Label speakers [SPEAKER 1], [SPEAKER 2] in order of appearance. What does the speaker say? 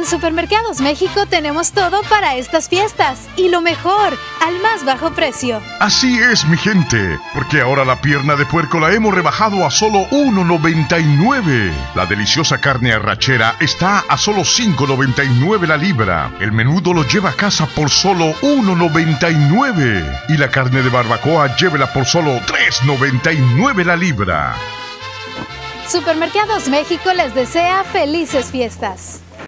[SPEAKER 1] En Supermercados México tenemos todo para estas fiestas y lo mejor, al más bajo precio.
[SPEAKER 2] Así es, mi gente, porque ahora la pierna de puerco la hemos rebajado a solo 1.99. La deliciosa carne arrachera está a solo 5.99 la libra. El menudo lo lleva a casa por solo 1.99. Y la carne de barbacoa llévela por solo 3.99 la libra.
[SPEAKER 1] Supermercados México les desea felices fiestas.